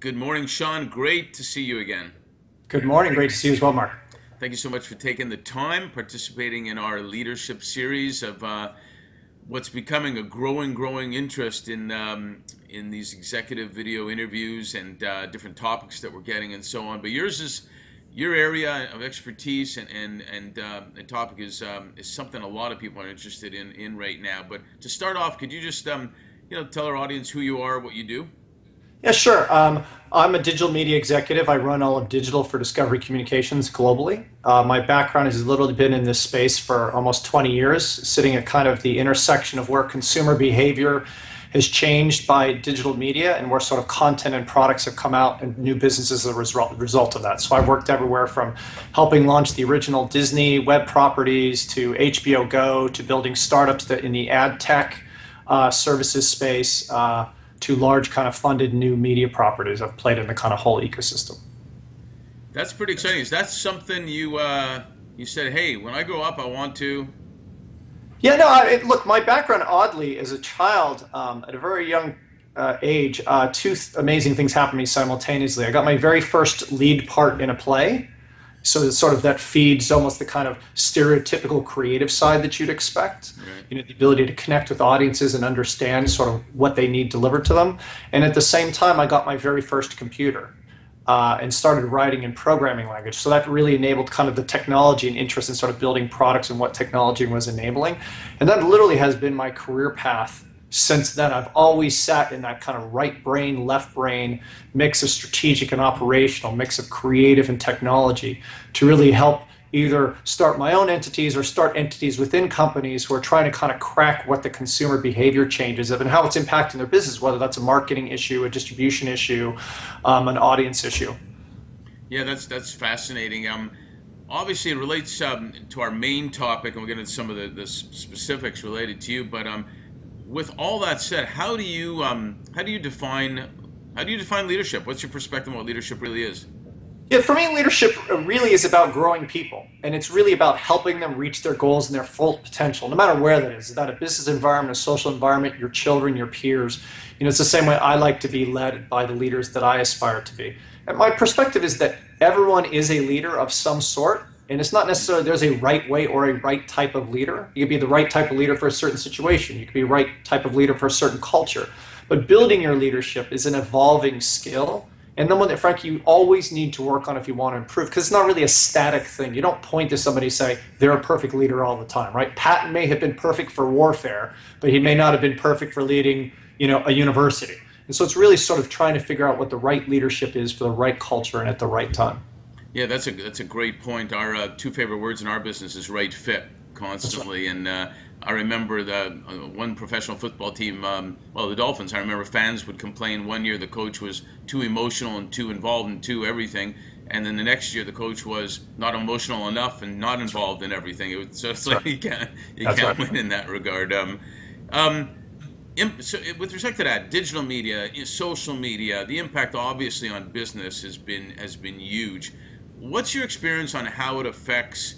Good morning, Sean. Great to see you again. Good morning. Great to see you as well, Mark. Thank you so much for taking the time, participating in our leadership series of uh, what's becoming a growing, growing interest in um, in these executive video interviews and uh, different topics that we're getting and so on. But yours is your area of expertise and and and uh, the topic is um, is something a lot of people are interested in in right now. But to start off, could you just um, you know tell our audience who you are, what you do? Yeah, sure. Um, I'm a digital media executive. I run all of digital for Discovery Communications globally. Uh, my background has literally been in this space for almost 20 years, sitting at kind of the intersection of where consumer behavior has changed by digital media and where sort of content and products have come out and new businesses as a result, result of that. So I've worked everywhere from helping launch the original Disney web properties to HBO Go to building startups that in the ad tech uh, services space. Uh, to large kind of funded new media properties. I've played in the kind of whole ecosystem. That's pretty exciting. Is that something you uh, you said? Hey, when I grow up, I want to. Yeah, no. I, look, my background, oddly, as a child, um, at a very young uh, age, uh, two th- amazing things happened to me simultaneously. I got my very first lead part in a play so sort of that feeds almost the kind of stereotypical creative side that you'd expect. Right. You know, the ability to connect with audiences and understand sort of what they need delivered to them. And at the same time, I got my very first computer. Uh, and started writing in programming language. So that really enabled kind of the technology and interest in sort of building products and what technology was enabling. And that literally has been my career path since then, I've always sat in that kind of right brain, left brain mix of strategic and operational, mix of creative and technology to really help either start my own entities or start entities within companies who are trying to kind of crack what the consumer behavior changes of and how it's impacting their business, whether that's a marketing issue, a distribution issue, um, an audience issue. Yeah, that's that's fascinating. Um, obviously, it relates um, to our main topic, and we'll get into some of the, the specifics related to you. But um, with all that said, how do you um, how do you define how do you define leadership? What's your perspective on what leadership really is? Yeah, for me, leadership really is about growing people, and it's really about helping them reach their goals and their full potential, no matter where that is. That a business environment, a social environment, your children, your peers? You know, it's the same way I like to be led by the leaders that I aspire to be. And my perspective is that everyone is a leader of some sort, and it's not necessarily there's a right way or a right type of leader. You could be the right type of leader for a certain situation. You could be right type of leader for a certain culture. But building your leadership is an evolving skill and then one that frankly you always need to work on if you want to improve because it's not really a static thing you don't point to somebody and say they're a perfect leader all the time right patton may have been perfect for warfare but he may not have been perfect for leading you know a university and so it's really sort of trying to figure out what the right leadership is for the right culture and at the right time yeah, that's a that's a great point. Our uh, two favorite words in our business is right fit constantly, right. and uh, I remember the uh, one professional football team, um, well, the Dolphins. I remember fans would complain one year the coach was too emotional and too involved and too everything, and then the next year the coach was not emotional enough and not involved in everything. It was, so it's like you can't you That's can't right. win in that regard. Um, um, so with respect to that, digital media, social media, the impact obviously on business has been has been huge. What's your experience on how it affects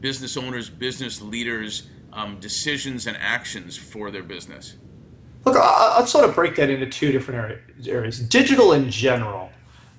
business owners, business leaders, um, decisions and actions for their business? Look, I'll sort of break that into two different areas. Digital in general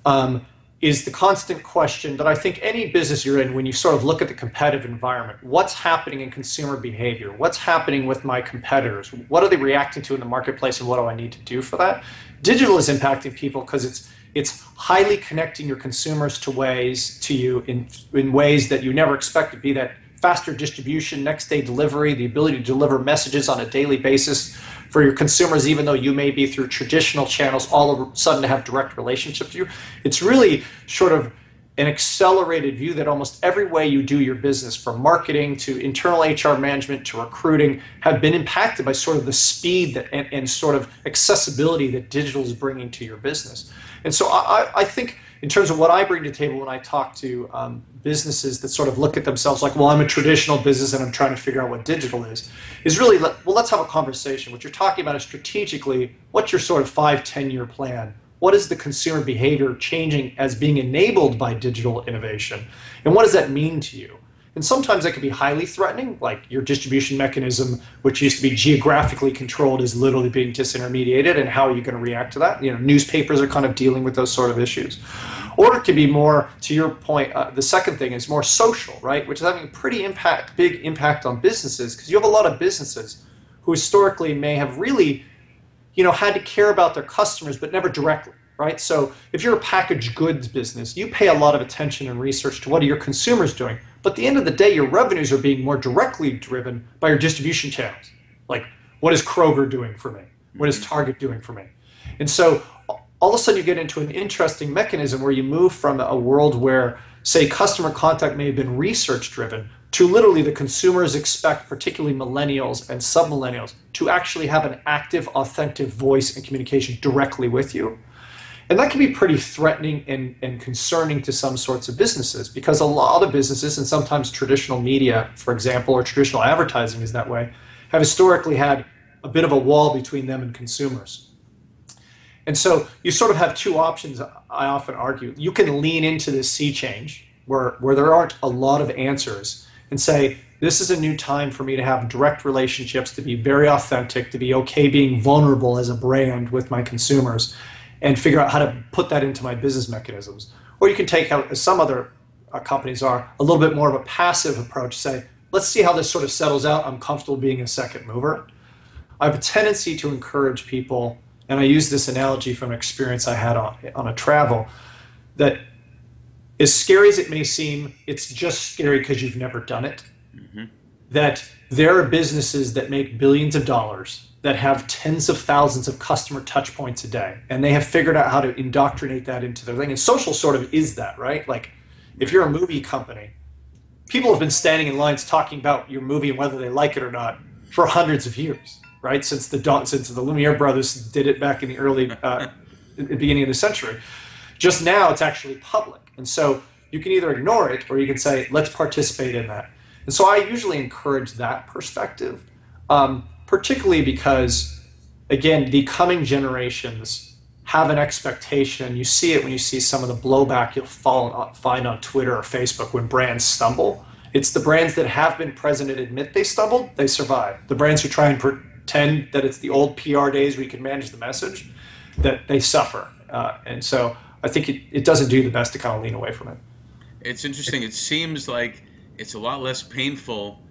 um, is the constant question that I think any business you're in, when you sort of look at the competitive environment, what's happening in consumer behavior? What's happening with my competitors? What are they reacting to in the marketplace, and what do I need to do for that? Digital is impacting people because it's it's highly connecting your consumers to ways to you in in ways that you never expect to be that faster distribution, next day delivery, the ability to deliver messages on a daily basis for your consumers, even though you may be through traditional channels, all of a sudden to have direct relationships with you. It's really sort of an accelerated view that almost every way you do your business, from marketing to internal HR management to recruiting, have been impacted by sort of the speed that, and, and sort of accessibility that digital is bringing to your business. And so I, I think in terms of what I bring to the table when I talk to um, businesses that sort of look at themselves like, well, I'm a traditional business and I'm trying to figure out what digital is, is really, well, let's have a conversation. What you're talking about is strategically, what's your sort of five, 10 year plan? What is the consumer behavior changing as being enabled by digital innovation? And what does that mean to you? And sometimes that can be highly threatening, like your distribution mechanism, which used to be geographically controlled, is literally being disintermediated. And how are you going to react to that? You know, newspapers are kind of dealing with those sort of issues. Or it can be more, to your point, uh, the second thing is more social, right? Which is having a pretty impact, big impact on businesses because you have a lot of businesses who historically may have really, you know, had to care about their customers, but never directly right? So if you're a packaged goods business, you pay a lot of attention and research to what are your consumers doing. But at the end of the day, your revenues are being more directly driven by your distribution channels. Like, what is Kroger doing for me? What is mm-hmm. Target doing for me? And so all of a sudden you get into an interesting mechanism where you move from a world where, say, customer contact may have been research driven to literally the consumers expect, particularly millennials and submillennials, to actually have an active, authentic voice and communication directly with you. And that can be pretty threatening and, and concerning to some sorts of businesses because a lot of businesses, and sometimes traditional media, for example, or traditional advertising is that way, have historically had a bit of a wall between them and consumers. And so you sort of have two options, I often argue. You can lean into this sea change where, where there aren't a lot of answers and say, this is a new time for me to have direct relationships, to be very authentic, to be okay being vulnerable as a brand with my consumers and figure out how to put that into my business mechanisms. Or you can take, how some other uh, companies are, a little bit more of a passive approach. Say, let's see how this sort of settles out. I'm comfortable being a second mover. I have a tendency to encourage people, and I use this analogy from experience I had on, on a travel, that as scary as it may seem, it's just scary because you've never done it. Mm-hmm. That there are businesses that make billions of dollars that have tens of thousands of customer touch points a day and they have figured out how to indoctrinate that into their thing. And social sort of is that right? Like if you're a movie company people have been standing in lines talking about your movie and whether they like it or not for hundreds of years right? Since the since the lumiere brothers did it back in the early uh, beginning of the century. Just now it's actually public and so you can either ignore it or you can say let's participate in that and so i usually encourage that perspective um, particularly because, again, the coming generations have an expectation. You see it when you see some of the blowback you'll find on Twitter or Facebook when brands stumble. It's the brands that have been present and admit they stumbled, they survive. The brands who try and pretend that it's the old PR days where you can manage the message, that they suffer. Uh, and so I think it, it doesn't do the best to kind of lean away from it. It's interesting. It seems like it's a lot less painful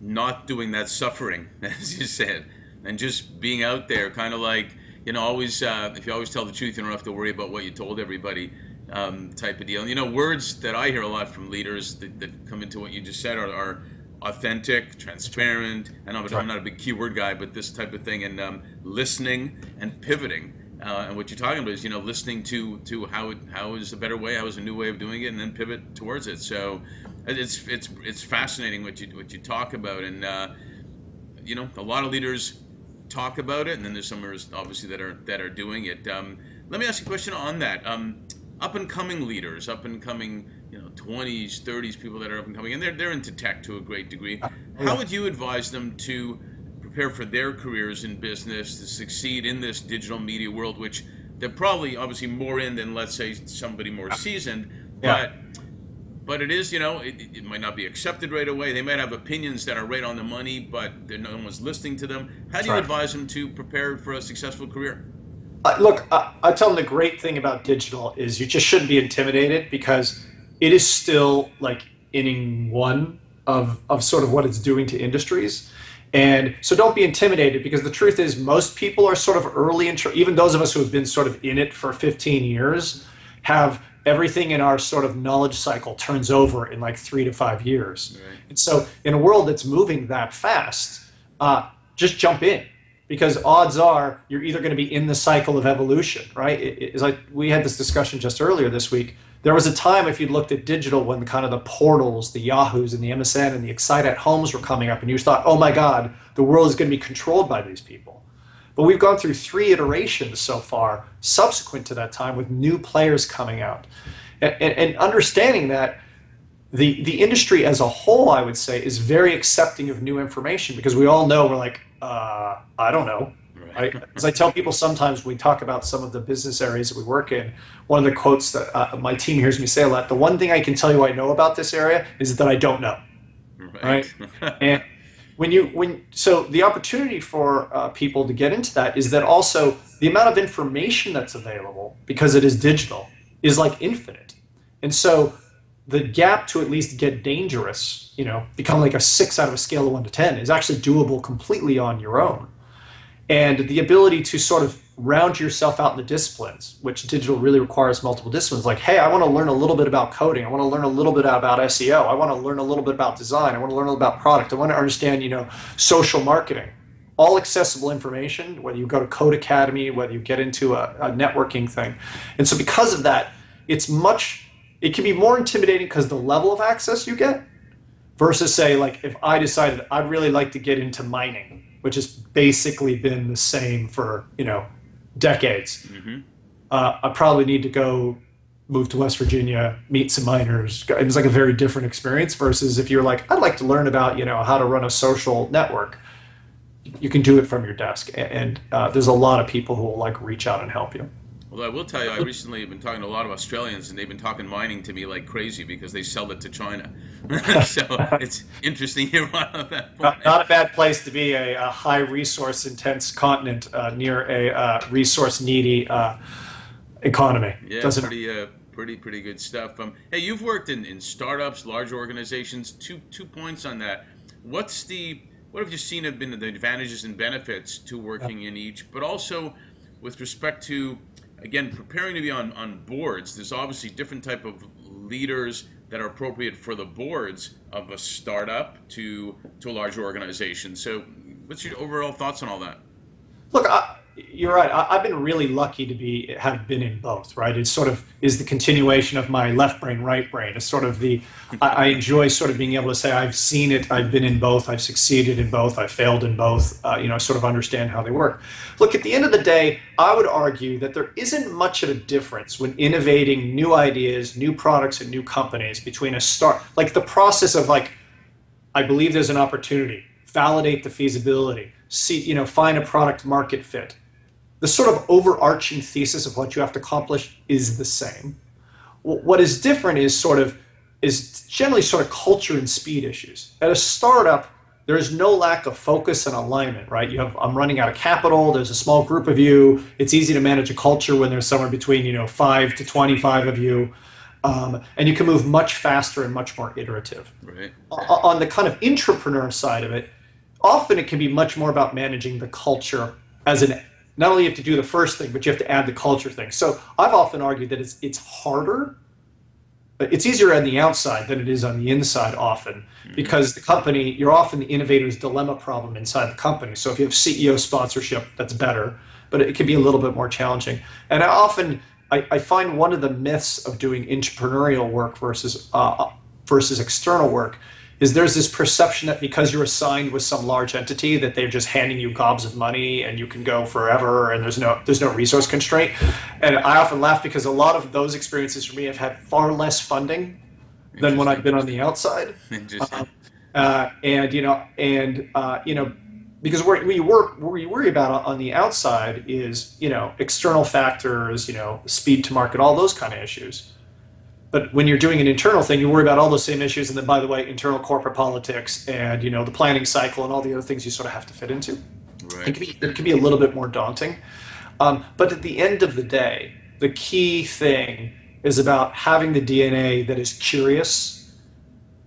not doing that suffering, as you said, and just being out there, kind of like you know, always uh, if you always tell the truth, you don't have to worry about what you told everybody, um, type of deal. And you know, words that I hear a lot from leaders that, that come into what you just said are, are authentic, transparent. And I'm, I'm, not a big keyword guy, but this type of thing, and um, listening and pivoting. Uh, and what you're talking about is, you know, listening to to how it, how is a better way, how is a new way of doing it, and then pivot towards it. So, it's it's it's fascinating what you what you talk about, and uh, you know a lot of leaders talk about it, and then there's some obviously that are that are doing it. Um, let me ask you a question on that. Um, up and coming leaders, up and coming, you know, 20s, 30s, people that are up and coming, and they're they're into tech to a great degree. Uh, How would you advise them to prepare for their careers in business to succeed in this digital media world, which they're probably obviously more in than let's say somebody more seasoned, yeah. but but it is, you know, it, it, might not be accepted right away. They might have opinions that are right on the money, but no one's listening to them. How do you right. advise them to prepare for a successful career? Uh, look, uh, I tell them the great thing about digital is you just shouldn't be intimidated because it is still like inning one of, of sort of what it's doing to industries. And so don't be intimidated because the truth is most people are sort of early in, even those of us who have been sort of in it for 15 years have everything in our sort of knowledge cycle turns over in like three to five years. Right. And so, in a world that's moving that fast, uh, just jump in because odds are you're either going to be in the cycle of evolution, right? It, it's like we had this discussion just earlier this week. There was a time, if you looked at digital, when kind of the portals, the Yahoos, and the MSN and the Excite at homes were coming up, and you thought, oh my God, the world is going to be controlled by these people. But we've gone through three iterations so far subsequent to that time with new players coming out. And, and, and understanding that the, the industry as a whole, I would say, is very accepting of new information because we all know we're like, uh, I don't know. Right. As I tell people sometimes when we talk about some of the business areas that we work in, one of the quotes that uh, my team hears me say a lot the one thing I can tell you I know about this area is that I don't know. right? right? and when you when so the opportunity for uh, people to get into that is that also the amount of information that's available because it is digital is like infinite, and so the gap to at least get dangerous, you know, become like a six out of a scale of one to ten is actually doable completely on your own, and the ability to sort of round yourself out in the disciplines, which digital really requires multiple disciplines. Like, hey, I want to learn a little bit about coding. I want to learn a little bit about SEO. I want to learn a little bit about design. I want to learn about product. I want to understand, you know, social marketing. All accessible information, whether you go to Codecademy, whether you get into a, a networking thing. And so because of that, it's much it can be more intimidating because the level of access you get versus say like if I decided I'd really like to get into mining, which has basically been the same for, you know, decades. Mm-hmm. Uh, I probably need to go move to West Virginia, meet some miners. It was like a very different experience versus if you're like, I'd like to learn about, you know, how to run a social network. You can do it from your desk, and uh, there's a lot of people who will like reach out and help you. Well, I will tell you, I recently have been talking to a lot of Australians, and they've been talking mining to me like crazy because they sell it to China. so it's interesting here. Not, not, a bad place to be, a, a high resource intense continent uh, near a uh, resource needy uh, economy. Yeah, Doesn't pretty, uh, pretty, pretty good stuff. Um, hey, you've worked in, in startups, large organizations. Two, two points on that. What's the what have you seen have been the advantages and benefits to working in each, but also with respect to again, preparing to be on, on boards, there's obviously different type of leaders that are appropriate for the boards of a startup to to a large organization. So, what's your overall thoughts on all that? Look, I, you're right. I, have been really lucky to be have been in both. Right, it's sort of is the continuation of my left brain, right brain. It's sort of the I, I enjoy sort of being able to say I've seen it, I've been in both, I've succeeded in both, I've failed in both. Uh, you know, sort of understand how they work. Look, at the end of the day, I would argue that there isn't much of a difference when innovating new ideas, new products, and new companies between a start like the process of like I believe there's an opportunity, validate the feasibility, see you know find a product market fit the sort of overarching thesis of what you have to accomplish is the same. What is different is sort of is generally sort of culture and speed issues. At a startup, there is no lack of focus and alignment, right? You have I'm running out of capital. There's a small group of you. It's easy to manage a culture when there's somewhere between you know five to 25 of you, um, and you can move much faster and much more iterative. Right. On the kind of entrepreneur side of it, often it can be much more about managing the culture as an not only you have to do the first thing, but you have to add the culture thing. So I've often argued that it's it's harder. It's easier on the outside than it is on the inside often mm-hmm. because the company, you're often the innovator's dilemma problem inside the company. So if you have CEO sponsorship, that's better, but it can be a little bit more challenging. And I often, I, I find one of the myths of doing entrepreneurial work versus, uh, versus external work is there's this perception that because you're assigned with some large entity that they're just handing you gobs of money and you can go forever and there's no there's no resource constraint. And i often laugh because a lot of those experiences for me have had far less funding than when i've been on the outside. Uh, uh, and you know and uh, you know because where we work where you worry about on the outside is you know external factors you know speed to market all those kind of issues but when you're doing an internal thing, you worry about all those same issues, and then by the way, internal corporate politics and you know the planning cycle and all the other things you sort of have to fit into. Right. It can be it can be a little bit more daunting, um, but at the end of the day, the key thing is about having the DNA that is curious,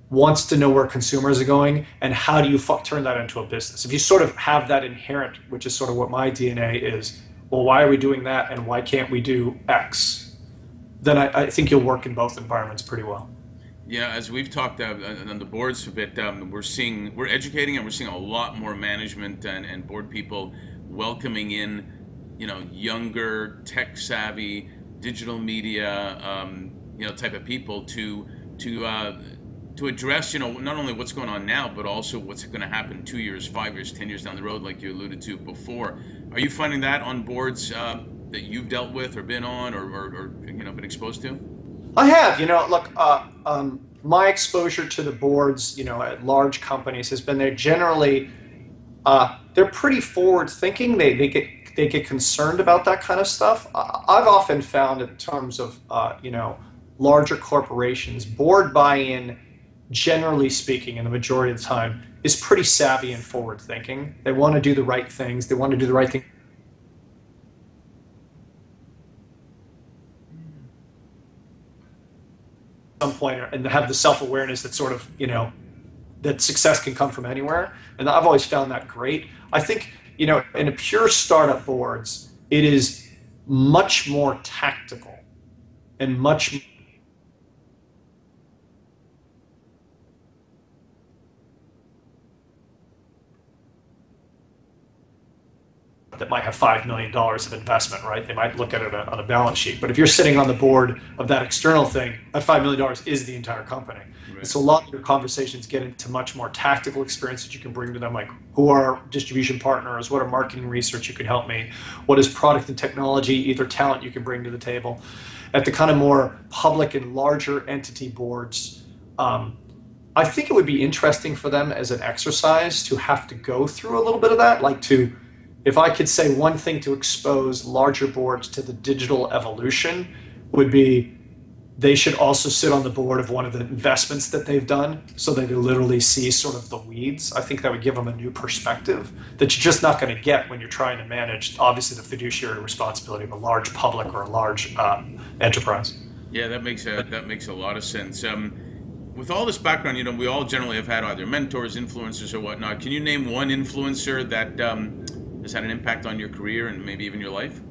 wants to know where consumers are going, and how do you turn that into a business. If you sort of have that inherent, which is sort of what my DNA is, well, why are we doing that, and why can't we do X? Then I, I, think you'll work in both environments pretty well. Yeah, as we've talked uh, on the boards a bit, um, we're seeing we're educating and we're seeing a lot more management and, and board people welcoming in, you know, younger, tech savvy, digital media, um, you know, type of people to to uh, to address, you know, not only what's going on now, but also what's going to happen two years, five years, ten years down the road, like you alluded to before. Are you finding that on boards? Uh, that you've dealt with or been on or, or, or you know been exposed to? I have. You know, look, uh, um, my exposure to the boards, you know, at large companies has been they're generally uh, they're pretty forward thinking. They they get they get concerned about that kind of stuff. I've often found in terms of uh, you know larger corporations, board buy-in generally speaking, in the majority of the time, is pretty savvy and forward thinking. They want to do the right things. They want to do the right thing. Some point, and have the self awareness that sort of you know that success can come from anywhere. And I've always found that great. I think you know in a pure startup boards, it is much more tactical and much that might have $5 million of investment, right? They might look at it on a balance sheet. But if you're sitting on the board of that external thing, that $5 million is the entire company. Right. So a lot of your conversations get into much more tactical experience that you can bring to them, like who are distribution partners, what are marketing research you could help me, what is product and technology, either talent you can bring to the table. At the kind of more public and larger entity boards, um, I think it would be interesting for them as an exercise to have to go through a little bit of that, like to if I could say one thing to expose larger boards to the digital evolution would be they should also sit on the board of one of the investments that they've done so they can literally see sort of the weeds. I think that would give them a new perspective that you're just not going to get when you're trying to manage, obviously, the fiduciary responsibility of a large public or a large um, enterprise. Yeah, that makes a, that makes a lot of sense. Um, with all this background, you know, we all generally have had either mentors, influencers, or whatnot. Can you name one influencer that um, has had an impact on your career and maybe even your life?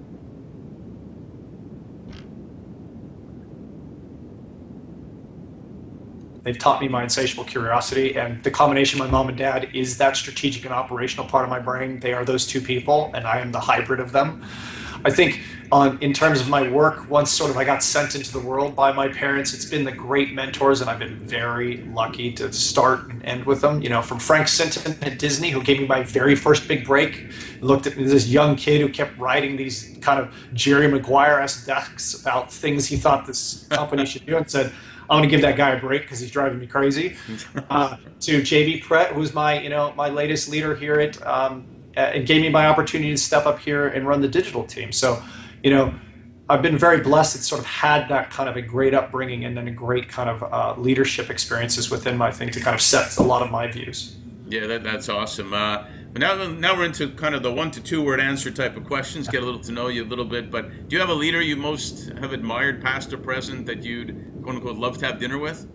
They've taught me my insatiable curiosity, and the combination my mom and dad is that strategic and operational part of my brain. They are those two people, and I am the hybrid of them. I think on in terms of my work, once sort of I got sent into the world by my parents, it's been the great mentors, and I've been very lucky to start and end with them. You know, from Frank Sinton at Disney, who gave me my very first big break, looked at me this young kid who kept writing these kind of Jerry Maguire-esque decks about things he thought this company should do, and said. I'm going to give that guy a break because he's driving me crazy. Uh, to JB Perrette, who's my, you know, my latest leader here at um, it gave me my opportunity to step up here and run the digital team. So, you know, I've been very blessed that sort of had that kind of a great upbringing and then a great kind of uh, leadership experiences within my thing to kind of set a lot of my views. Yeah, that, that's awesome. Uh, but now, now we're into kind of the one to two word answer type of questions. Get a little to know you a little bit. But do you have a leader you most have admired, past or present, that you'd quote unquote love to have dinner with?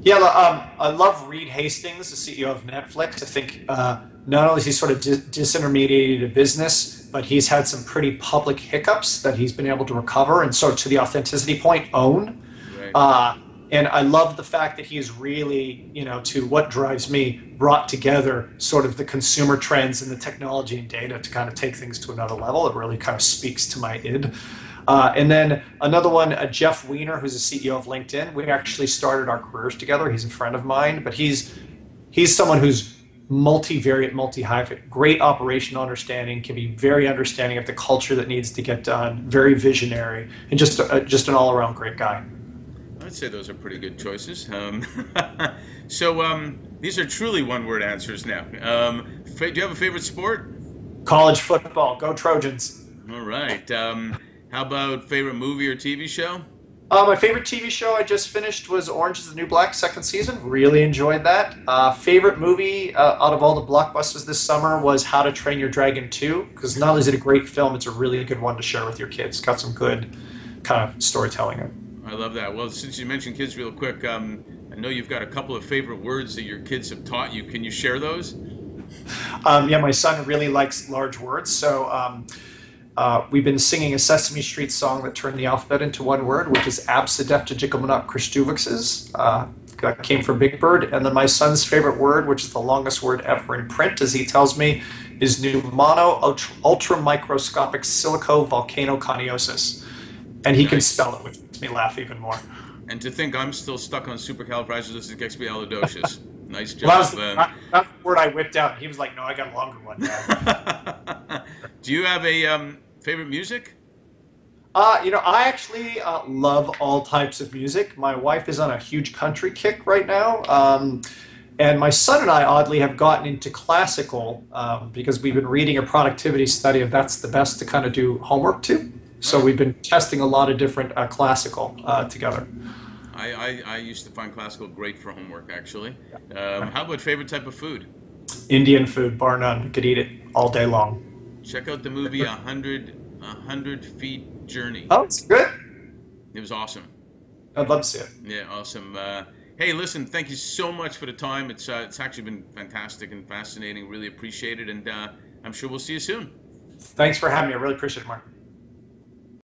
Yeah, um, I love Reed Hastings, the CEO of Netflix. I think uh, not only is he sort of dis- disintermediated a business, but he's had some pretty public hiccups that he's been able to recover and sort of to the authenticity point own. Right. Uh, and I love the fact that he's really, you know, to what drives me, brought together sort of the consumer trends and the technology and data to kind of take things to another level. It really kind of speaks to my id. Uh, and then another one, uh, Jeff Weiner, who's the CEO of LinkedIn. We actually started our careers together. He's a friend of mine, but he's he's someone who's multivariate, multi-hyphen, great operational understanding, can be very understanding of the culture that needs to get done, very visionary, and just a, just an all-around great guy. I'd say those are pretty good choices. Um, so um, these are truly one-word answers now. Um, do you have a favorite sport? College football. Go Trojans. All right. Um, how about favorite movie or TV show? Uh, my favorite TV show I just finished was Orange is the New Black, second season. Really enjoyed that. Uh, favorite movie uh, out of all the blockbusters this summer was How to Train Your Dragon 2, because not only is it a great film, it's a really good one to share with your kids. Got some good kind of storytelling. I love that. Well, since you mentioned kids real quick, um, I know you've got a couple of favorite words that your kids have taught you. Can you share those? Um, yeah, my son really likes large words. So, um, uh, we've been singing a Sesame Street song that turned the alphabet into one word, which is Absideftajikamanok Christuvixes. Uh, that came from Big Bird. And then my son's favorite word, which is the longest word ever in print, as he tells me, is pneumono ultramicroscopic silico volcanoconiosis. And he nice. can spell it, which makes me laugh even more. And to think I'm still stuck on supercalifragilisticexpialidocious. nice job. Well, that was, that's the word I whipped out. He was like, no, I got a longer one. Do you have a um, favorite music? Uh, you know, I actually uh, love all types of music. My wife is on a huge country kick right now. Um, and my son and I, oddly, have gotten into classical um, because we've been reading a productivity study of that's the best to kind of do homework to. So we've been testing a lot of different uh, classical uh, together. I, I, I used to find classical great for homework, actually. Um, how about favorite type of food? Indian food, bar none. Could eat it all day long. Check out the movie A Hundred A Hundred Feet Journey. Oh, it's good. It was awesome. I'd love to see it. Yeah, awesome. Uh, hey, listen, thank you so much for the time. It's uh, it's actually been fantastic and fascinating. Really appreciate it, and uh, I'm sure we'll see you soon. Thanks for having me. I really appreciate it, Mark.